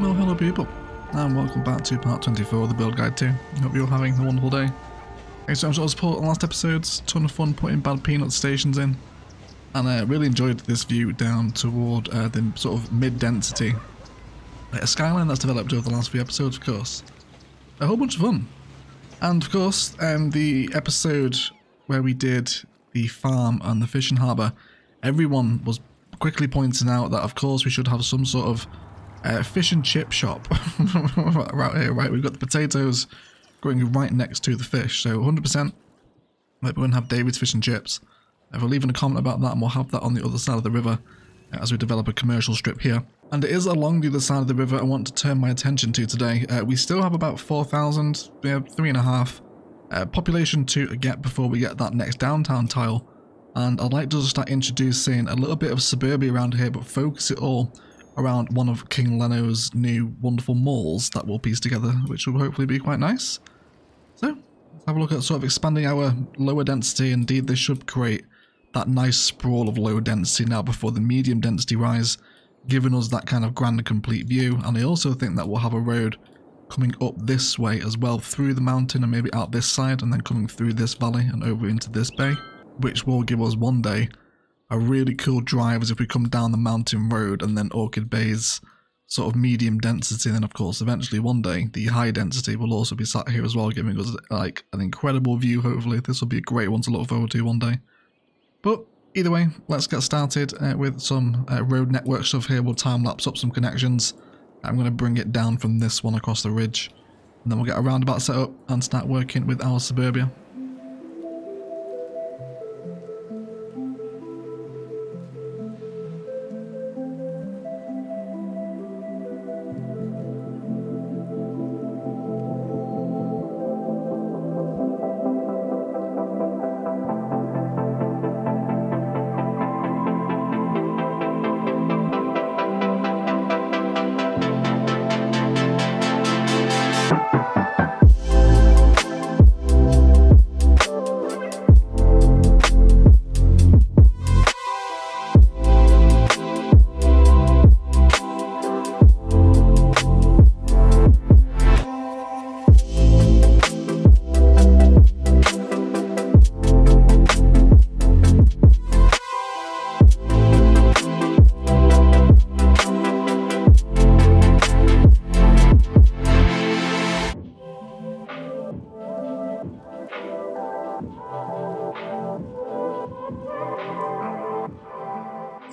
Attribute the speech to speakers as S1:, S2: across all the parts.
S1: Well, hello people, and welcome back to part 24 of the build guide 2. Hope you're having a wonderful day. Thanks so much for support on last episodes, ton of fun putting bad peanut stations in, and I uh, really enjoyed this view down toward uh, the sort of mid-density A skyline that's developed over the last few episodes, of course. A whole bunch of fun. And of course, um, the episode where we did the farm and the fishing harbour, everyone was quickly pointing out that of course we should have some sort of uh, fish and chip shop right here, right? We've got the potatoes growing right next to the fish, so 100% we're going to have David's fish and chips. If we're leaving a comment about that, and we'll have that on the other side of the river uh, as we develop a commercial strip here. And it is along the other side of the river I want to turn my attention to today. Uh, we still have about 4,000, yeah, three and a half uh, population to get before we get that next downtown tile. And I'd like to start introducing a little bit of suburbia around here, but focus it all around one of King Leny's new wonderful malls that we'll piece together, which will hopefully be quite nice. So, let's have a look at sort of expanding our lower density. Indeed, this should create that nice sprawl of low density now before the medium density rise, giving us that kind of grand and complete view. And I also think that we'll have a road coming up this way as well through the mountain and maybe out this side and then coming through this valley and over into this bay, which will give us one day a really cool drive as if we come down the mountain road and then Orchid Bay's sort of medium density. And then, of course, eventually one day the high density will also be sat here as well, giving us like an incredible view. Hopefully, this will be a great one to look forward to one day. But either way, let's get started uh, with some uh, road network stuff here. We'll time lapse up some connections. I'm going to bring it down from this one across the ridge. And then we'll get a roundabout set up and start working with our suburbia.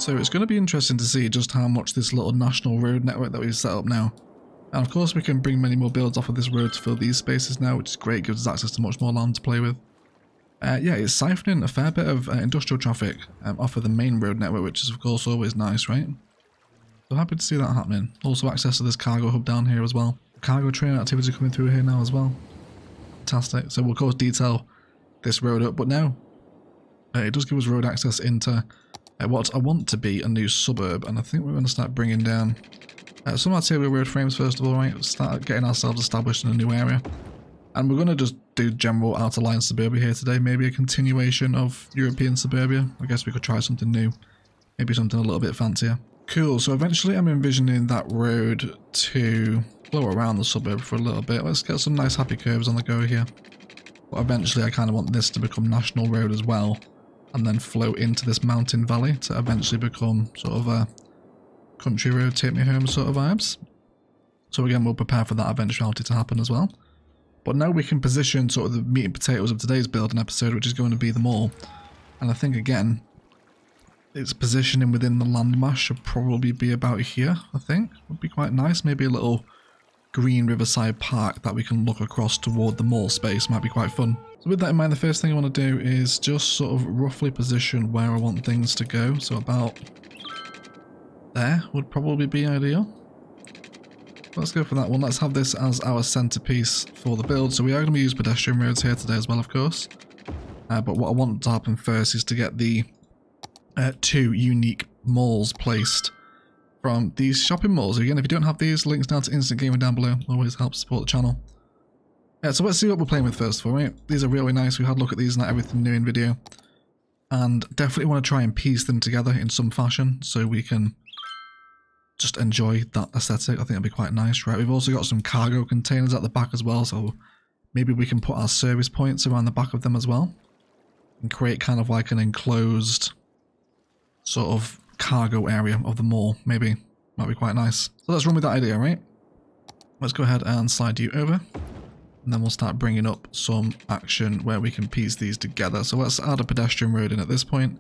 S1: So it's going to be interesting to see just how much this little national road network that we've set up now. And of course we can bring many more builds off of this road to fill these spaces now, which is great, gives us access to much more land to play with. Uh, yeah, it's siphoning a fair bit of uh, industrial traffic um, off of the main road network, which is of course always nice, right? So happy to see that happening. Also access to this cargo hub down here as well. Cargo train activity coming through here now as well. Fantastic. So we'll of course detail this road up, but now uh, it does give us road access into uh, what I want to be a new suburb, and I think we're going to start bringing down uh, some arterial road frames first of all, right? Start getting ourselves established in a new area. And we're going to just do general outer line suburbia here today, maybe a continuation of European suburbia. I guess we could try something new, maybe something a little bit fancier. Cool, so eventually I'm envisioning that road to flow around the suburb for a little bit. Let's get some nice happy curves on the go here. But eventually I kind of want this to become National Road as well and then flow into this mountain valley to eventually become sort of a country road take me home sort of vibes. So again, we'll prepare for that eventuality to happen as well. But now we can position sort of the meat and potatoes of today's building episode, which is going to be the mall. And I think again, its positioning within the landmass should probably be about here, I think. Would be quite nice. Maybe a little green riverside park that we can look across toward the mall space might be quite fun. So with that in mind, the first thing I want to do is just sort of roughly position where I want things to go. So about there would probably be ideal. Let's go for that one. Let's have this as our centerpiece for the build. So we are going to use pedestrian roads here today as well, of course. Uh, but what I want to happen first is to get the uh, two unique malls placed from these shopping malls. Again, if you don't have these, links down to Instant Gaming down below. Always helps support the channel. Yeah, so let's see what we're playing with first of all, right? These are really nice. We had a look at these and everything new in video. And definitely want to try and piece them together in some fashion so we can just enjoy that aesthetic. I think it'd be quite nice, right? We've also got some cargo containers at the back as well, so maybe we can put our service points around the back of them as well and create kind of like an enclosed sort of cargo area of the mall, maybe. Might be quite nice. So let's run with that idea, right? Let's go ahead and slide you over. And then we'll start bringing up some action where we can piece these together. So let's add a pedestrian road in at this point.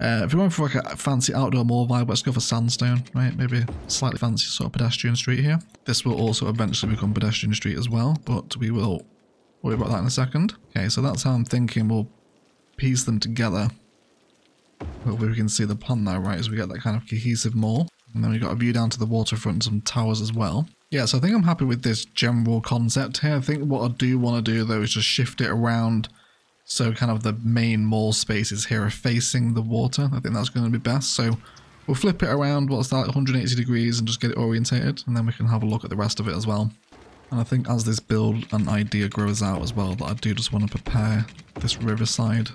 S1: Uh, if you're going for like a fancy outdoor mall vibe, let's go for sandstone, right? Maybe slightly fancy sort of pedestrian street here. This will also eventually become pedestrian street as well, but we will worry about that in a second. Okay, so that's how I'm thinking we'll piece them together. Hopefully we can see the plan now, right, as we get that kind of cohesive mall. And then we've got a view down to the waterfront and some towers as well. Yeah, so I think I'm happy with this general concept here. I think what I do want to do though is just shift it around so kind of the main mall spaces here are facing the water. I think that's going to be best. So we'll flip it around, what's that, 180 degrees and just get it orientated. And then we can have a look at the rest of it as well. And I think as this build and idea grows out as well, that I do just want to prepare this riverside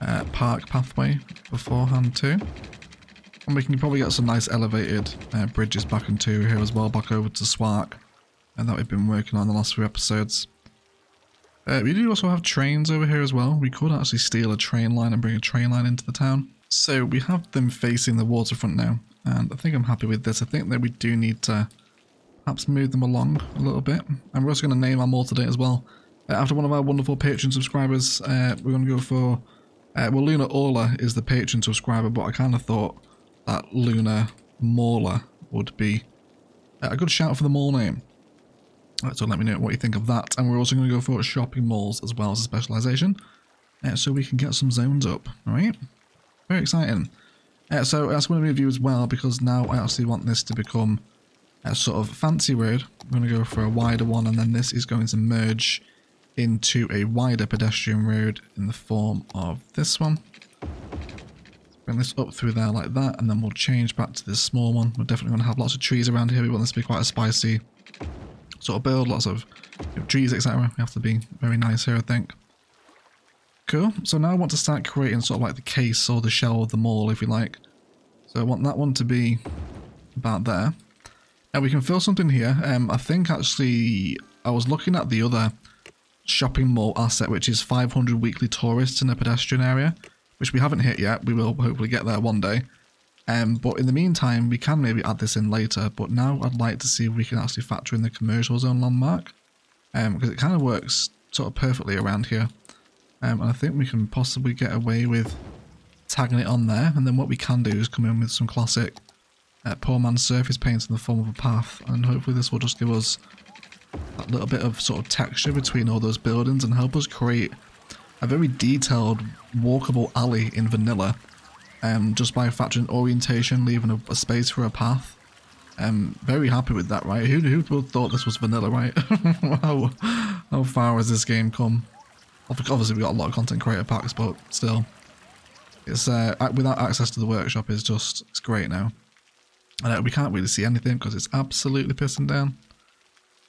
S1: uh, park pathway beforehand too. And we can probably get some nice elevated uh, bridges back into here as well, back over to Swark. And that we've been working on the last few episodes. Uh, we do also have trains over here as well. We could actually steal a train line and bring a train line into the town. So we have them facing the waterfront now. And I think I'm happy with this. I think that we do need to perhaps move them along a little bit. And we're also going to name our mall today as well. Uh, after one of our wonderful patron subscribers, uh, we're going to go for... Uh, well, Luna Orla is the patron subscriber, but I kind of thought that Luna Mauler would be a good shout for the mall name. So let me know what you think of that. And we're also going to go for shopping malls as well as a specialization. Uh, so we can get some zones up. Alright? Very exciting. Uh, so that's going to review as well because now I actually want this to become a sort of fancy road. I'm going to go for a wider one and then this is going to merge into a wider pedestrian road in the form of this one. Bring this up through there like that and then we'll change back to this small one. We're definitely going to have lots of trees around here. We want this to be quite a spicy sort of build, lots of you know, trees, etc. We have to be very nice here, I think. Cool. So now I want to start creating sort of like the case or the shell of the mall, if you like. So I want that one to be about there. And we can fill something here. Um, I think actually I was looking at the other shopping mall asset, which is 500 weekly tourists in a pedestrian area, which we haven't hit yet. We will hopefully get there one day. Um, but in the meantime, we can maybe add this in later, but now I'd like to see if we can actually factor in the commercial zone landmark, um, because it kind of works sort of perfectly around here. Um, and I think we can possibly get away with tagging it on there, and then what we can do is come in with some classic uh, poor man's surface paint in the form of a path, and hopefully this will just give us that little bit of sort of texture between all those buildings and help us create a very detailed walkable alley in vanilla um, just by factoring orientation, leaving a, a space for a path. Um, very happy with that, right? Who, who thought this was vanilla, right? how, how far has this game come? Obviously, we got a lot of content creator packs, but still, it's uh, without access to the workshop is just it's great now. And uh, we can't really see anything because it's absolutely pissing down.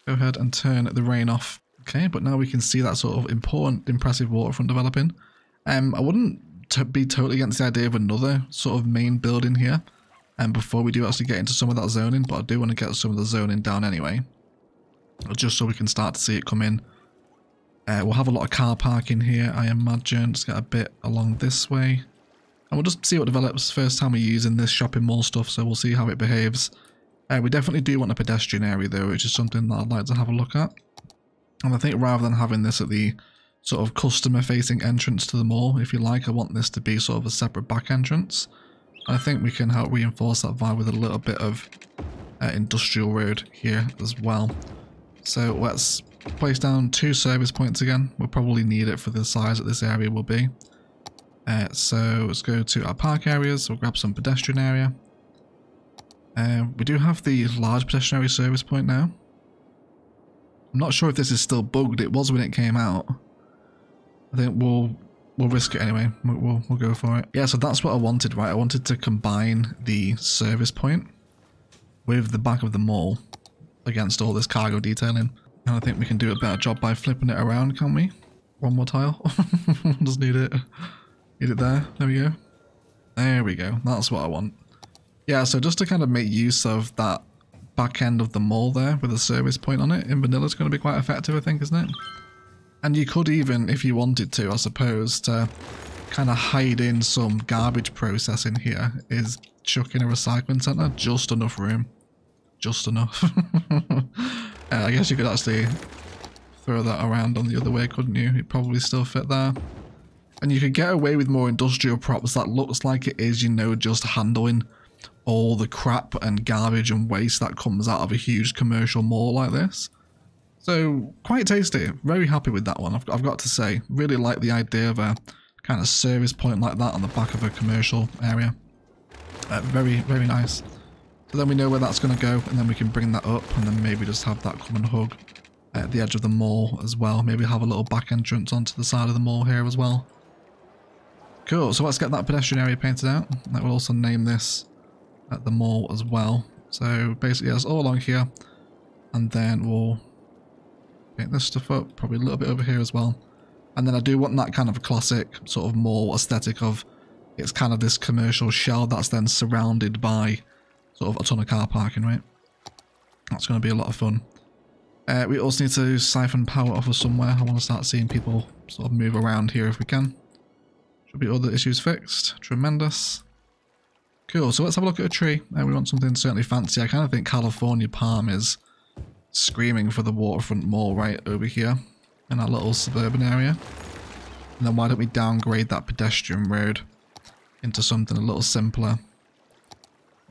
S1: Go ahead and turn the rain off. Okay, but now we can see that sort of important, impressive waterfront developing. Um, I wouldn't be totally against the idea of another sort of main building here. And before we do actually get into some of that zoning, but I do want to get some of the zoning down anyway. Just so we can start to see it come in. Uh, we'll have a lot of car parking here, I imagine. Just get a bit along this way. And we'll just see what develops. First time we're using this shopping mall stuff, so we'll see how it behaves. Uh, we definitely do want a pedestrian area though, which is something that I'd like to have a look at. And I think rather than having this at the sort of customer facing entrance to the mall, if you like. I want this to be sort of a separate back entrance. I think we can help reinforce that vibe with a little bit of uh, industrial road here as well. So let's place down two service points again. We'll probably need it for the size that this area will be. Uh, so let's go to our park areas. We'll grab some pedestrian area. Uh, we do have the large pedestrian area service point now. I'm not sure if this is still bugged. It was when it came out. I think we'll we'll risk it anyway. We'll, we'll, we'll go for it. Yeah, so that's what I wanted, right? I wanted to combine the service point with the back of the mall against all this cargo detailing. And I think we can do a better job by flipping it around, can't we? One more tile. Just need it. Need it there. There we go. There we go. That's what I want. Yeah, so just to kind of make use of that back end of the mall there with a service point on it in vanilla is going to be quite effective, I think, isn't it? And you could even, if you wanted to, I suppose, to kind of hide in some garbage processing here is chuck in a recycling centre, just enough room. Just enough. uh, I guess you could actually throw that around on the other way, couldn't you? It probably still fit there. And you could get away with more industrial props that looks like it is, you know, just handling all the crap and garbage and waste that comes out of a huge commercial mall like this. So, quite tasty. Very happy with that one, I've, got to say. Really like the idea of a kind of service point like that on the back of a commercial area. Uh, very, very nice. So then we know where that's going to go, and then we can bring that up, and then maybe just have that come and hug at the edge of the mall as well. Maybe have a little back entrance onto the side of the mall here as well. Cool, so let's get that pedestrian area painted out. That will also name this at the mall as well. So basically it's all along here, and then we'll paint this stuff up, probably a little bit over here as well. And then I do want that kind of classic sort of mall aesthetic of it's kind of this commercial shell that's then surrounded by sort of a ton of car parking, right? That's going to be a lot of fun. Uh, we also need to siphon power off of somewhere. I want to start seeing people sort of move around here if we can. Should be other issues fixed. Tremendous. Cool, so let's have a look at a tree. Uh, we want something certainly fancy. I kind of think California palm is screaming for the waterfront mall right over here in our little suburban area. And then why don't we downgrade that pedestrian road into something a little simpler.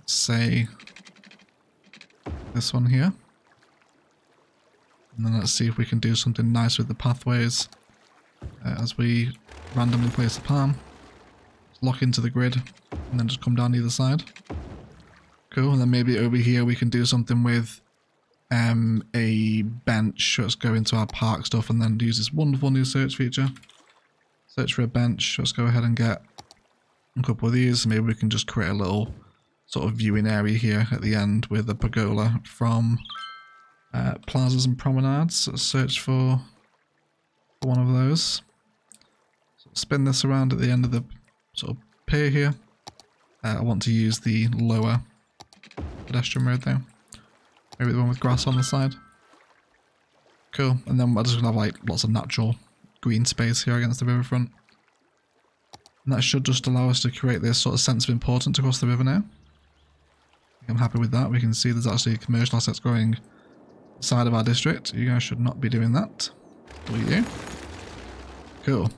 S1: say this one here. And then let's see if we can do something nice with the pathways uh, as we randomly place the palm. Lock into the grid and then just come down either side. Cool, and then maybe over here we can do something with um, a bench. Let's go into our park stuff and then use this wonderful new search feature. Search for a bench. Let's go ahead and get a couple of these. Maybe we can just create a little sort of viewing area here at the end with a pergola from uh, plazas and promenades. Search for one of those. Spin this around at the end of the sort of pier here. Uh, I want to use the lower pedestrian road though. Maybe the one with grass on the side. Cool. And then we're just gonna have like lots of natural green space here against the riverfront. And that should just allow us to create this sort of sense of importance across the river now. I'm happy with that. We can see there's actually commercial assets growing side of our district. You guys should not be doing that. Will you? Cool.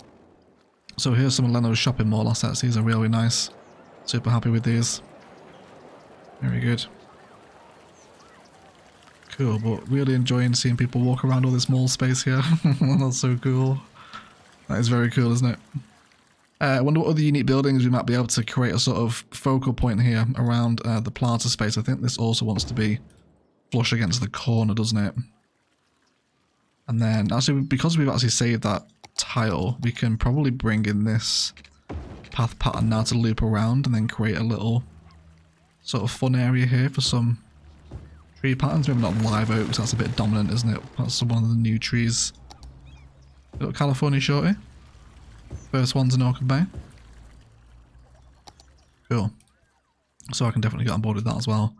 S1: So here's some of Leny's shopping mall assets. These are really nice. Super happy with these. Very good. Cool, but really enjoying seeing people walk around all this mall space here. That's so cool. That is very cool, isn't it? Uh, I wonder what other unique buildings we might be able to create a sort of focal point here around uh, the plaza space. I think this also wants to be flush against the corner, doesn't it? And then, actually, because we've actually saved that tile, we can probably bring in this path pattern now to loop around and then create a little sort of fun area here for some tree patterns. Maybe not live oaks, that's a bit dominant, isn't it? That's one of the new trees. Little California shorty. First one's in Orchid Bay. Cool. So I can definitely get on board with that as well.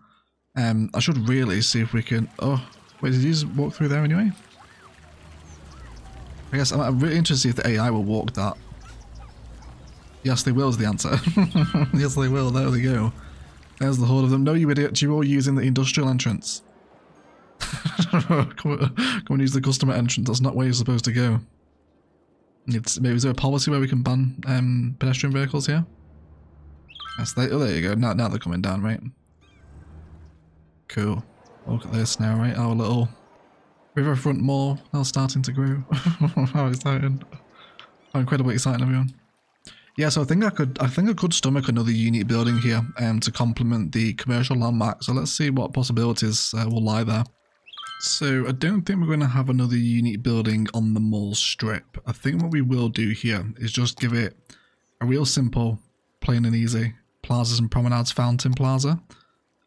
S1: Um, I should really see if we can... Oh, wait, did you just walk through there anyway? I guess I'm really interested if the AI will walk that. Yes, they will is the answer. yes, they will. There we go. There's the whole of them. No, you idiot. You're all using the industrial entrance. come, come and use the customer entrance. That's not where you're supposed to go. It's, maybe is there a policy where we can ban um, pedestrian vehicles here? Yes, they, oh, there you go. Now, now they're coming down, right? Cool. Look at this now, right? Our little riverfront mall now starting to grow. How exciting! How incredibly exciting, everyone. Yeah, so I think I could, I think I could stomach another unique building here, um, to complement the commercial landmark. So let's see what possibilities uh, will lie there. So I don't think we're going to have another unique building on the mall strip. I think what we will do here is just give it a real simple, plain and easy plazas and promenades fountain plaza.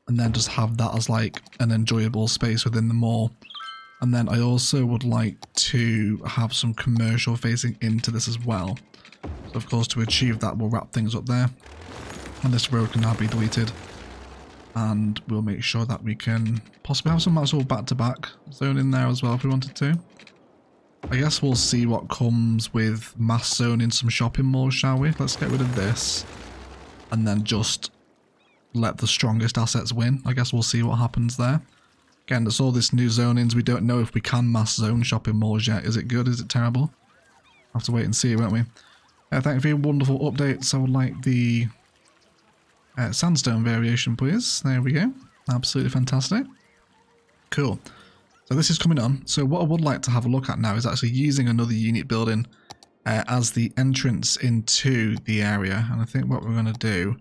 S1: And then just have that as like an enjoyable space within the mall. And then I also would like to have some commercial facing into this as well. So of course to achieve that we'll wrap things up there. And this road can now be deleted. And we'll make sure that we can possibly have some actual back-to-back zone in there as well if we wanted to. I guess we'll see what comes with mass zoning some shopping malls, shall we? Let's get rid of this. And then just let the strongest assets win. I guess we'll see what happens there. Again, there's all this new zonings. We don't know if we can mass zone shopping malls yet. Is it good? Is it terrible? Have to wait and see, won't we? Uh, thank you for your wonderful updates. I would like the uh, sandstone variation, please. There we go. Absolutely fantastic. Cool. So this is coming on. So what I would like to have a look at now is actually using another unit building uh, as the entrance into the area. And I think what we're going to do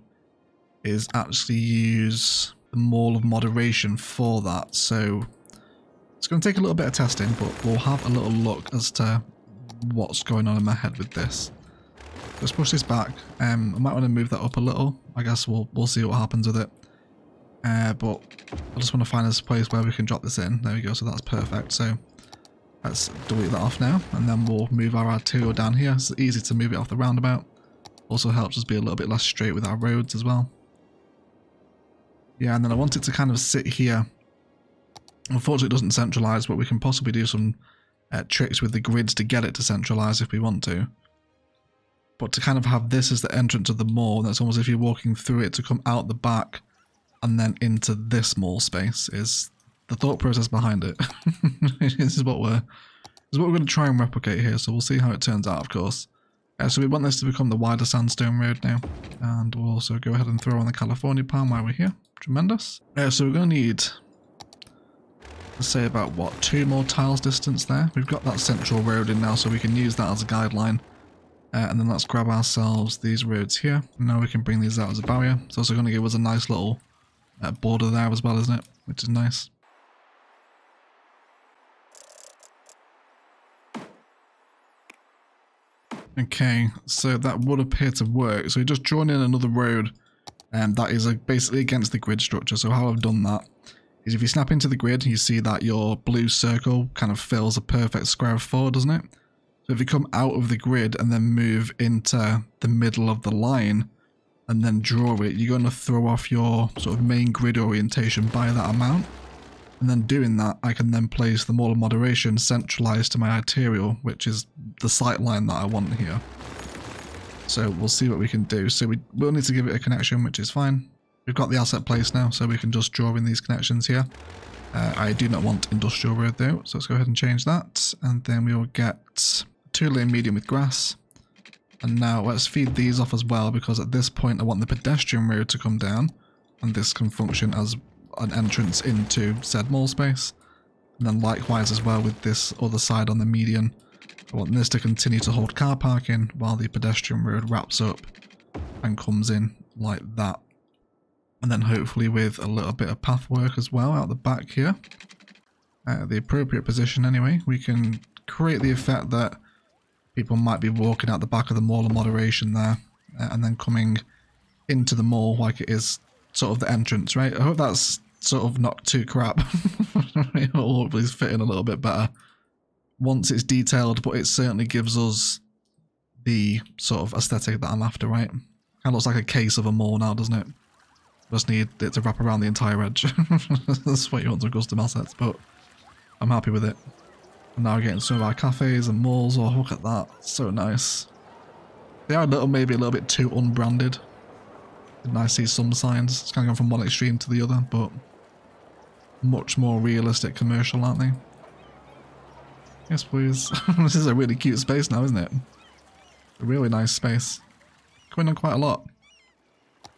S1: is actually use Mall of Moderation for that. So it's going to take a little bit of testing, but we'll have a little look as to what's going on in my head with this. Let's push this back. Um, I might want to move that up a little. I guess we'll we'll see what happens with it. Uh, but I just want to find this place where we can drop this in. There we go. So that's perfect. So let's delete that off now, and then we'll move our arterial down here. It's easy to move it off the roundabout. Also helps us be a little bit less straight with our roads as well. Yeah, and then I want it to kind of sit here. Unfortunately, it doesn't centralize, but we can possibly do some uh, tricks with the grids to get it to centralize if we want to. But to kind of have this as the entrance of the mall, that's almost if you're walking through it to come out the back and then into this mall space is the thought process behind it. this is what we're this is what we're going to try and replicate here, so we'll see how it turns out, of course. Uh, so we want this to become the wider sandstone road now, and we'll also go ahead and throw on the California palm while we're here. Tremendous. Uh, so we're going to need, let's say about, what, two more tiles distance there? We've got that central road in now, so we can use that as a guideline. Uh, and then let's grab ourselves these roads here. Now we can bring these out as a barrier. It's also going to give us a nice little uh, border there as well, isn't it? Which is nice. Okay, so that would appear to work. So you just join in another road and that is basically against the grid structure. So how I've done that is if you snap into the grid, you see that your blue circle kind of fills a perfect square of four, doesn't it? So if you come out of the grid and then move into the middle of the line and then draw it, you're going to throw off your sort of main grid orientation by that amount. And then doing that, I can then place the of Moderation centralized to my arterial, which is the sight line that I want here. So we'll see what we can do. So we will need to give it a connection, which is fine. We've got the asset placed now, so we can just draw in these connections here. Uh, I do not want industrial road though, so let's go ahead and change that. And then we will get two lane medium with grass. And now let's feed these off as well, because at this point I want the pedestrian road to come down. And this can function as an entrance into said mall space. And then likewise as well with this other side on the median. I want this to continue to hold car parking while the pedestrian road wraps up and comes in like that. And then hopefully with a little bit of path work as well out the back here. At uh, the appropriate position anyway, we can create the effect that people might be walking out the back of the mall of moderation there uh, and then coming into the mall like it is sort of the entrance, right? I hope that's sort of not too crap. It'll hopefully fit in a little bit better once it's detailed, but it certainly gives us the sort of aesthetic that I'm after, right? Kind of looks like a case of a mall now, doesn't it? Just need it to wrap around the entire edge. That's what you want to custom assets, but I'm happy with it. Now we're getting some of our cafes and malls. Oh, look at that. So nice. They are a little, maybe a little bit too unbranded. And I see some signs. It's kind of gone from one extreme to the other, but much more realistic commercial, aren't they? Yes, please. this is a really cute space now, isn't it? A really nice space. Going on quite a lot.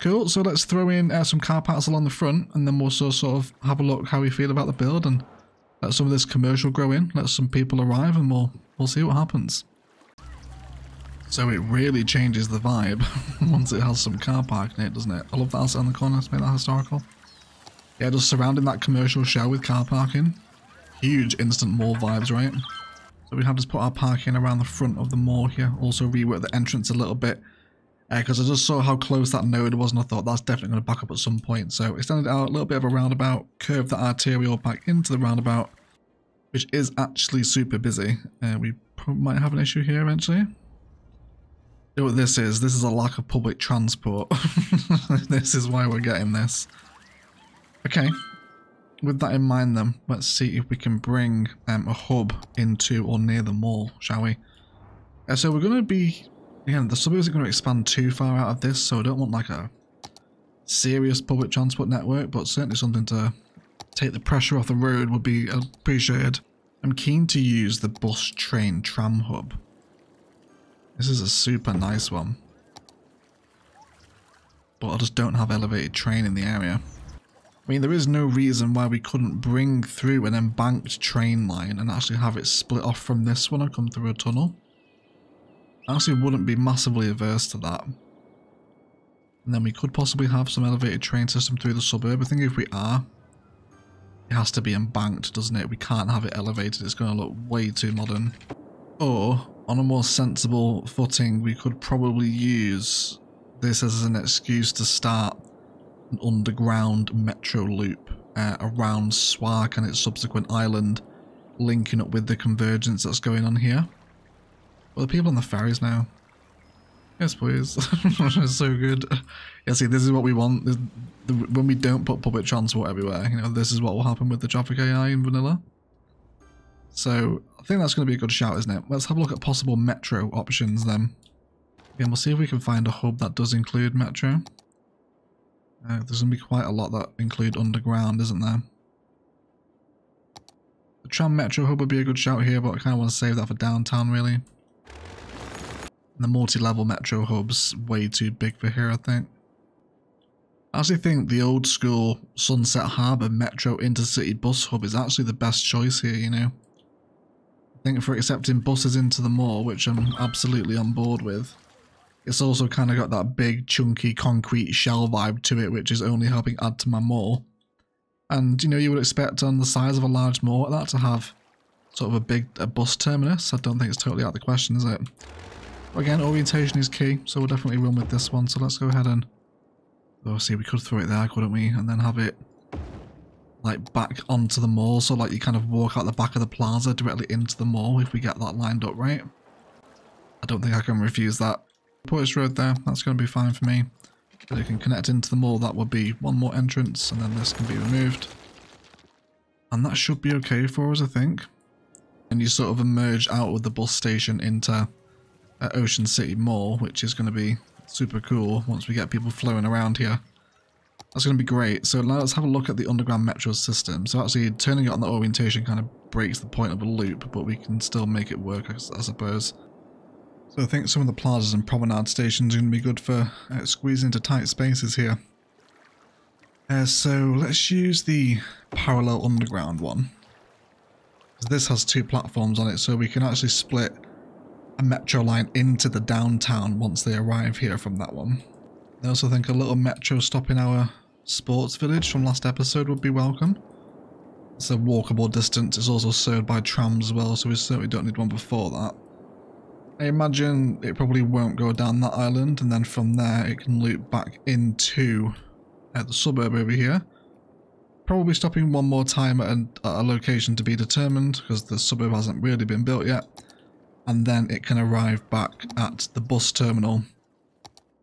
S1: Cool, so let's throw in uh, some car parts along the front and then we'll sort of have a look how we feel about the build and let some of this commercial grow in, let some people arrive and we'll, we'll see what happens. So it really changes the vibe once it has some car park in it, doesn't it? I love that on the corner, let's make that historical. Yeah, just surrounding that commercial shell with car parking. Huge instant mall vibes, right? So we have to put our parking around the front of the mall here. Also rework the entrance a little bit. Because uh, I just saw how close that node was and I thought that's definitely going to back up at some point. So extended out a little bit of a roundabout, curve the arterial back into the roundabout, which is actually super busy. Uh, we might have an issue here eventually. Know what this is? This is a lack of public transport. this is why we're getting this. Okay, with that in mind then, let's see if we can bring um, a hub into or near the mall, shall we? Uh, so we're going to be, again, the suburbs are going to expand too far out of this, so I don't want like a serious public transport network, but certainly something to take the pressure off the road would be appreciated. I'm keen to use the bus train tram hub. This is a super nice one. But I just don't have elevated train in the area. I mean, there is no reason why we couldn't bring through an embanked train line and actually have it split off from this one and come through a tunnel. I actually wouldn't be massively averse to that. And then we could possibly have some elevated train system through the suburb. I think if we are, it has to be embanked, doesn't it? We can't have it elevated. It's going to look way too modern. Or, on a more sensible footing, we could probably use this as an excuse to start an underground metro loop uh, around Swark and its subsequent island, linking up with the convergence that's going on here. Well, the people on the ferries now. Yes, please. so good. Yeah, see, this is what we want. The, when we don't put public transport everywhere, you know, this is what will happen with the traffic AI in vanilla. So, I think that's going to be a good shout, isn't it? Let's have a look at possible metro options then. Again, we'll see if we can find a hub that does include metro. Uh, there's going to be quite a lot that include underground, isn't there? The tram metro hub would be a good shout here, but I kind of want to save that for downtown, really. And the multi-level metro hub's way too big for here, I think. I actually think the old school Sunset Harbour Metro Intercity bus hub is actually the best choice here, you know. I think for accepting buses into the mall, which I'm absolutely on board with, it's also kind of got that big, chunky, concrete shell vibe to it, which is only helping add to my mall. And, you know, you would expect on the size of a large mall like that to have sort of a big a bus terminus. I don't think it's totally out of the question, is it? But again, orientation is key, so we'll definitely run with this one. So let's go ahead and... Oh, see, we could throw it there, couldn't we? And then have it, like, back onto the mall. So, like, you kind of walk out the back of the plaza directly into the mall if we get that lined up right. I don't think I can refuse that. Portage Road there, that's going to be fine for me. But it can connect into the mall, that would be one more entrance, and then this can be removed. And that should be okay for us, I think. And you sort of emerge out of the bus station into uh, Ocean City Mall, which is going to be super cool once we get people flowing around here. That's going to be great. So now let's have a look at the underground metro system. So actually turning it on the orientation kind of breaks the point of a loop, but we can still make it work, I, suppose. So I think some of the plazas and promenade stations are going to be good for uh, squeezing into tight spaces here. Uh, so let's use the parallel underground one. This has two platforms on it, so we can actually split a metro line into the downtown once they arrive here from that one. I also think a little metro stop in our sports village from last episode would be welcome. It's a walkable distance, it's also served by trams as well, so we certainly don't need one before that. I imagine it probably won't go down that island and then from there it can loop back into uh, the suburb over here. Probably stopping one more time at a, at a location to be determined because the suburb hasn't really been built yet. And then it can arrive back at the bus terminal.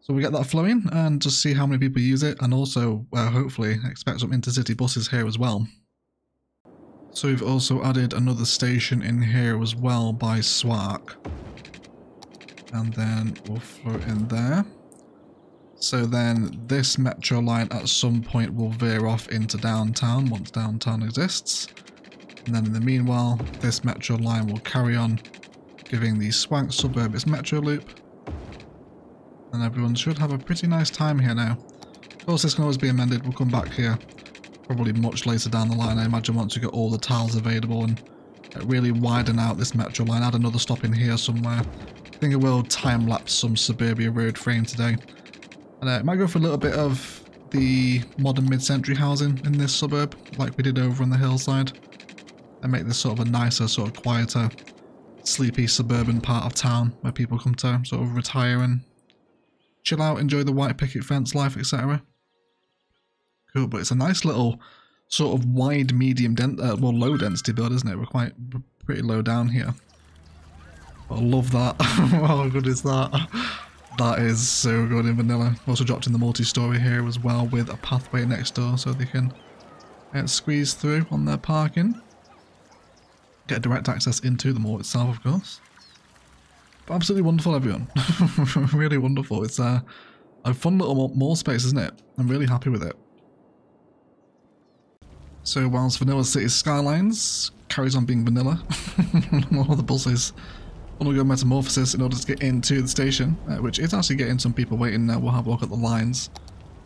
S1: So we get that flowing and just see how many people use it and also uh, hopefully expect some intercity buses here as well. So we've also added another station in here as well by Swark and then we'll float in there. So then this metro line at some point will veer off into downtown once downtown exists. And then in the meanwhile, this metro line will carry on giving the Swank suburb its metro loop. And everyone should have a pretty nice time here now. Of course this can always be amended, we'll come back here probably much later down the line I imagine once we get all the tiles available and really widen out this metro line, add another stop in here somewhere I think I will time-lapse some Suburbia road frame today. And uh, might go for a little bit of the modern mid-century housing in this suburb, like we did over on the hillside. And make this sort of a nicer, sort of quieter, sleepy suburban part of town where people come to sort of retire and chill out, enjoy the white picket fence life, etc. Cool, but it's a nice little sort of wide, medium, uh, well, low density build, isn't it? We're quite pretty low down here. I love that. How good is that? That is so good in vanilla. Also dropped in the multi-story here as well with a pathway next door so they can uh, squeeze through on their parking. Get direct access into the mall itself, of course. Absolutely wonderful, everyone. really wonderful. It's uh, a fun little mall space, isn't it? I'm really happy with it. So whilst Vanilla Cities Skylines carries on being vanilla, all the buses undergo metamorphosis in order to get into the station, uh, which is actually getting some people waiting now. We'll have a look at the lines.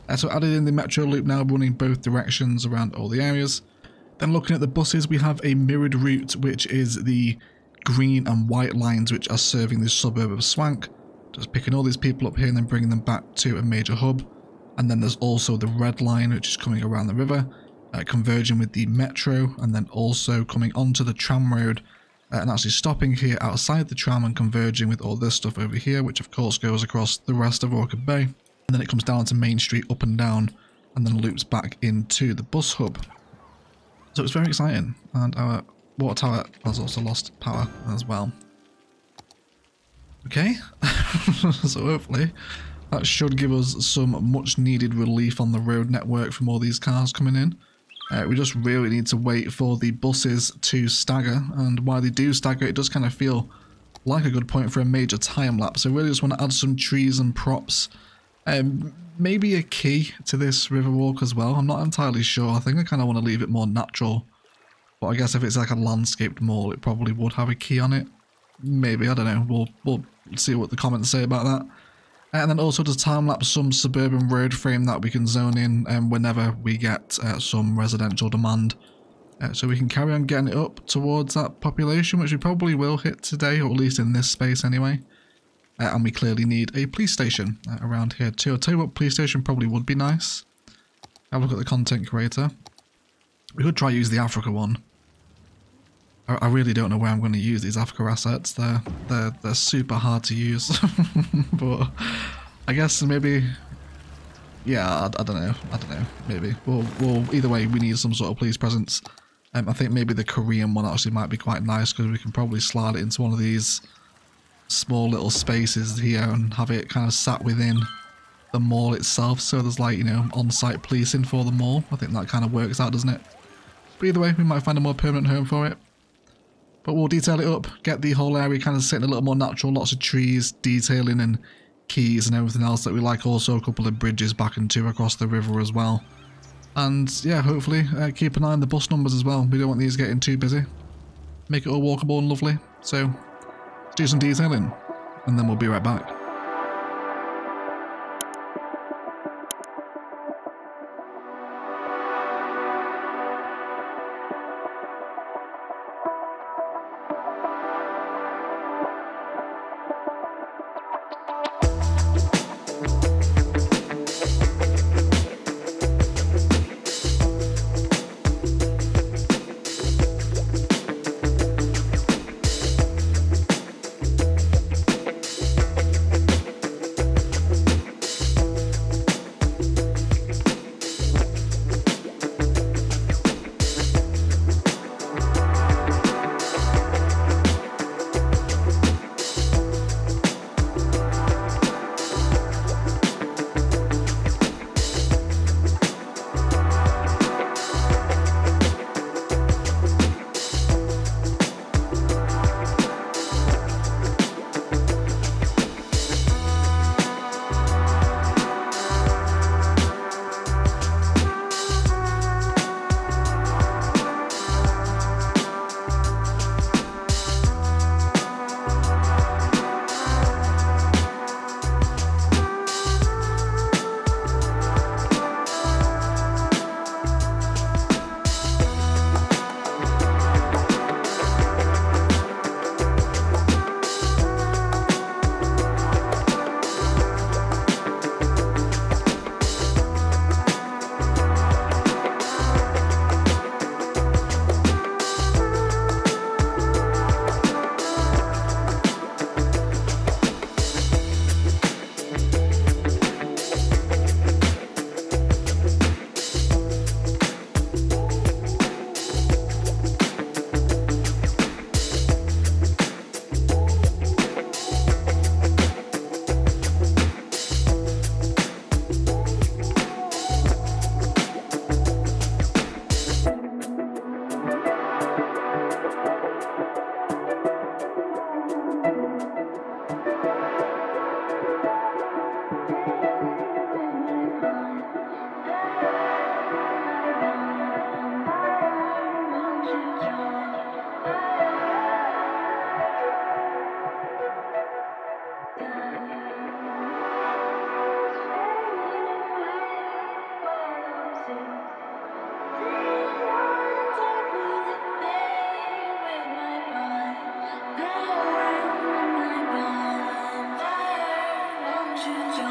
S1: Uh, so added in the metro loop now running both directions around all the areas. Then looking at the buses, we have a mirrored route, which is the green and white lines which are serving the suburb of Swank. Just picking all these people up here and then bringing them back to a major hub. And then there's also the red line, which is coming around the river, uh, converging with the metro, and then also coming onto the tram road uh, and actually stopping here outside the tram and converging with all this stuff over here, which of course goes across the rest of Orchid Bay. And then it comes down to Main Street up and down, and then loops back into the bus hub. So it's very exciting, and our water tower has also lost power as well. Okay, so hopefully that should give us some much needed relief on the road network from all these cars coming in. Uh, we just really need to wait for the buses to stagger, and while they do stagger, it does kind of feel like a good point for a major time lapse. I really just want to add some trees and props. Um, maybe a quay to this river walk as well. I'm not entirely sure. I think I kind of want to leave it more natural. But I guess if it's like a landscaped mall, it probably would have a quay on it. Maybe, I don't know. We'll, we'll see what the comments say about that. And then also to time-lapse some suburban road frame that we can zone in um, whenever we get uh, some residential demand. Uh, so we can carry on getting it up towards that population, which we probably will hit today, or at least in this space anyway. Uh, and we clearly need a police station uh, around here too. I'll tell you what police station probably would be nice. Have a look at the content creator. We could try use the Africa one. I, really don't know where I'm going to use these Africa assets. They're they're they're super hard to use, but I guess maybe. Yeah, I, I, don't know. I don't know. Maybe. Well, well, either way, we need some sort of police presence. Um, I think maybe the Korean one actually might be quite nice because we can probably slide it into one of these small little spaces here and have it kind of sat within the mall itself. So there's like, you know, on-site policing for the mall. I think that kind of works out, doesn't it? But either way, we might find a more permanent home for it. But we'll detail it up, get the whole area kind of sitting a little more natural, lots of trees, detailing and quays and everything else that we like. Also a couple of bridges back and two across the river as well. And yeah, hopefully uh, keep an eye on the bus numbers as well. We don't want these getting too busy. Make it all walkable and lovely. So do some detailing and then we'll be right back. change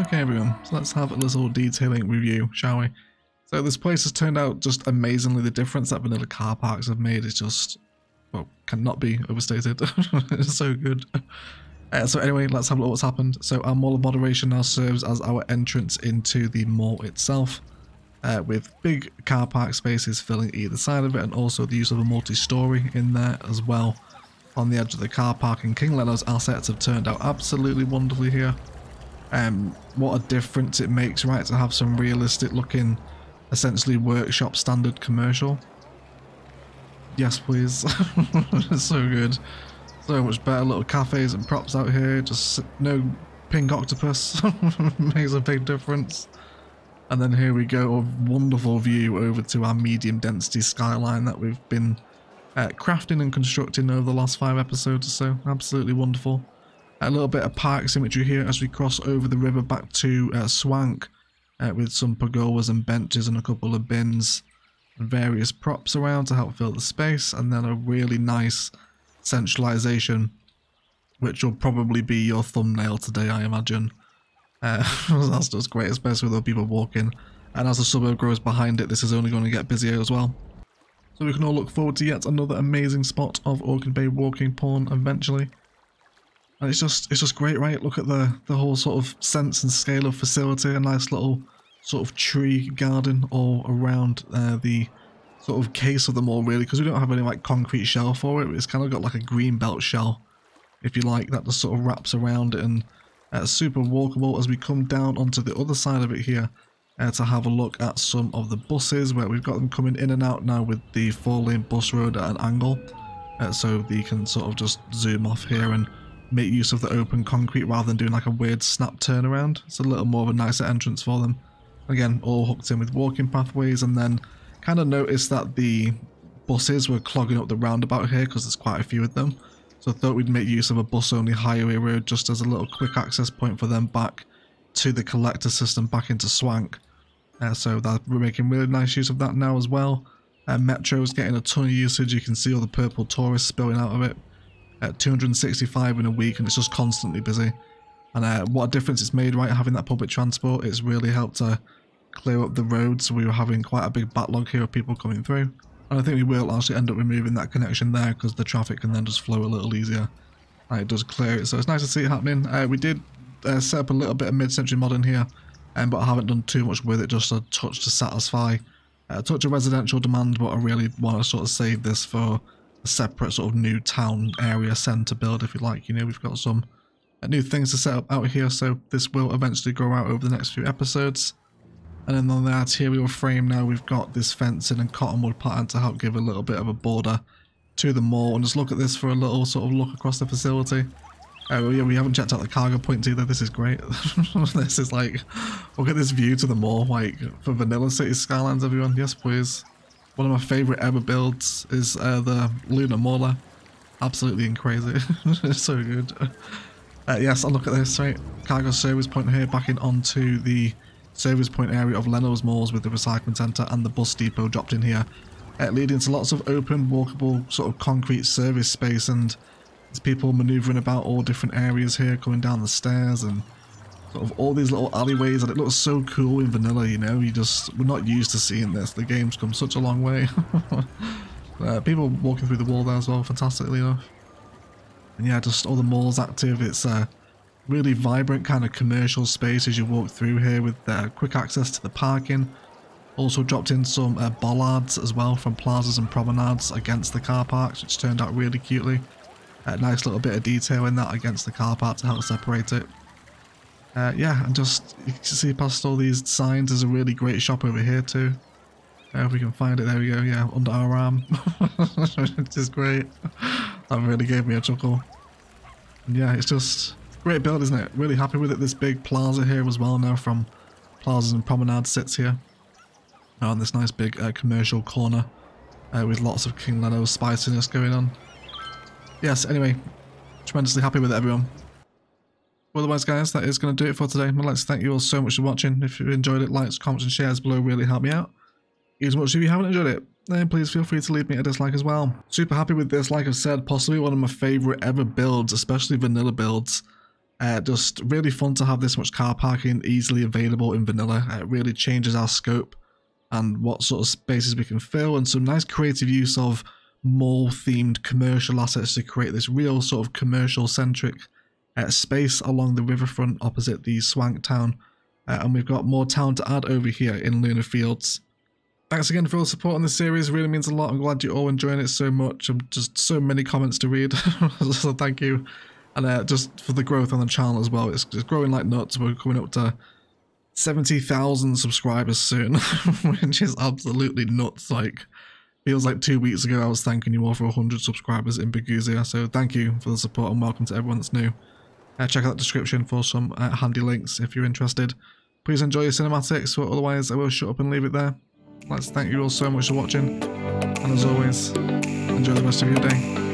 S1: Okay everyone, so let's have a little detailing review, shall we? So this place has turned out just amazingly. The difference that vanilla car parks have made is just, well, cannot be overstated. it's so good. Uh, so anyway, let's have a look at what's happened. So our mall of moderation now serves as our entrance into the mall itself. Uh, with big car park spaces filling either side of it and also the use of a multi-story in there as well on the edge of the car park and King Leny's assets have turned out absolutely wonderfully here. Um, what a difference it makes, right, to have some realistic looking, essentially workshop standard commercial. Yes, please. so good. So much better little cafes and props out here. Just no pink octopus. Makes a big difference. And then here we go, a wonderful view over to our medium density skyline that we've been uh, crafting and constructing over the last five episodes or so. Absolutely wonderful. A little bit of park symmetry here as we cross over the river back to uh, Swank uh, with some pergolas and benches and a couple of bins and various props around to help fill the space and then a really nice centralization which will probably be your thumbnail today I imagine. Uh, that's just great especially with other people walking and as the suburb grows behind it this is only going to get busier as well. So we can all look forward to yet another amazing spot of Orchid Bay walking porn eventually. And it's just it's just great, right? Look at the the whole sort of sense and scale of facility. A nice little sort of tree garden all around uh, the sort of case of the mall, really, because we don't have any like concrete shell for it. It's kind of got like a green belt shell, if you like, that just sort of wraps around it and uh, super walkable as we come down onto the other side of it here. Uh, to have a look at some of the buses where we've got them coming in and out now with the four lane bus road at an angle uh, so you can sort of just zoom off here and make use of the open concrete rather than doing like a weird snap turnaround. It's a little more of a nicer entrance for them. Again, all hooked in with walking pathways and then kind of noticed that the buses were clogging up the roundabout here because there's quite a few of them. So I thought we'd make use of a bus-only highway road just as a little quick access point for them back to the collector system back into Swank. Uh, so that we're making really nice use of that now as well. Uh, Metro is getting a ton of usage. You can see all the purple tourists spilling out of it at 265 in a week and it's just constantly busy. And uh, what a difference it's made, right, having that public transport. It's really helped to clear up the roads. So we were having quite a big backlog here of people coming through. And I think we will actually end up removing that connection there because the traffic can then just flow a little easier. And it does clear it, so it's nice to see it happening. Uh, we did uh, set up a little bit of mid-century modern here, um, but I haven't done too much with it, just a touch to satisfy a touch of residential demand, but I really want to sort of save this for a separate sort of new town area centre build, if you like. You know, we've got some uh, new things to set up out here, so this will eventually grow out over the next few episodes. And then on the arterial frame now, we've got this fencing and cottonwood pattern to help give a little bit of a border to the mall. And just look at this for a little sort of look across the facility. Oh yeah, we haven't checked out the cargo points either. This is great. this is like, look at this view to the mall, like for Vanilla Cities Skylines, everyone. Yes, please. One of my favourite ever builds is uh, the Lunar Mauler. Absolutely crazy. it's so good. Uh, yes, and look at this, right? Cargo service point here, backing onto the service point area of Leny's Malls with the recycling centre and the bus depot dropped in here, uh, leading to lots of open, walkable, sort of concrete service space and there's people manoeuvring about all different areas here, coming down the stairs and sort of all these little alleyways and it looks so cool in vanilla you know? You just we're not used to seeing this. The game's come such a long way. Uh, people walking through the wall there as well fantastically enough. And yeah just all the malls active. It's a really vibrant kind of commercial space as you walk through here with uh, quick access to the parking. Also dropped in some uh, bollards as well from plazas and promenades against the car parks which turned out really cutely. A nice little bit of detail in that against the car park to help separate it uh, yeah, and just you can see past all these signs. There's a really great shop over here too. Uh, if we can find it, there we go. Yeah, under our arm, which is great. That really gave me a chuckle. And yeah, it's just Great build, isn't it? Really happy with it. This big plaza here as well now from Plazas and Promenade sits here. On this nice big uh, commercial corner uh, with lots of King Leny spiciness going on. Yes, anyway, tremendously happy with it, everyone. Otherwise, guys, that is going to do it for today. I'd like to thank you all so much for watching. If you enjoyed it, likes, comments, and shares below really help me out. As much if you haven't enjoyed it, then please feel free to leave me a dislike as well. Super happy with this, like I've said, possibly one of my favourite ever builds, especially vanilla builds. Uh, just really fun to have this much car parking easily available in vanilla. Uh, it really changes our scope and what sort of spaces we can fill and some nice creative use of mall themed commercial assets to create this real sort of commercial centric space along the riverfront opposite the swank town. Uh, and we've got more town to add over here in Lunar Fields. Thanks again for all the support on this series, really means a lot. I'm glad you're all enjoying it so much. I'm just so many comments to read, so thank you. And uh, just for the growth on the channel as well, it's, it's growing like nuts. We're coming up to 70,000 subscribers soon, which is absolutely nuts. Like, feels like two weeks ago I was thanking you all for 100 subscribers in Buguzia, so thank you for the support and welcome to everyone that's new. Uh, check out the description for some uh, handy links if you're interested. Please enjoy your cinematics, otherwise I will shut up and leave it there. Let's thank you all so much for watching, and as always, enjoy the rest of your day.